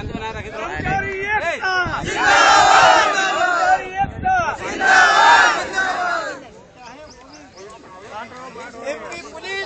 शांति बनाए रखे MP police.